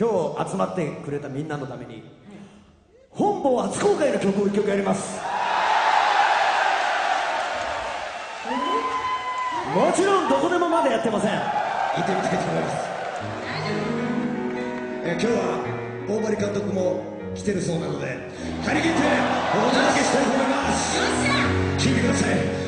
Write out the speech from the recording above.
今日集まってくれたみんなのために本邦初公開の曲を1曲やります。もちろんどこでもまだやってません。行ってみたいと思います。え今日は大張監督も来てるそうなので張り切ってお届けしたいと思います。聞いてください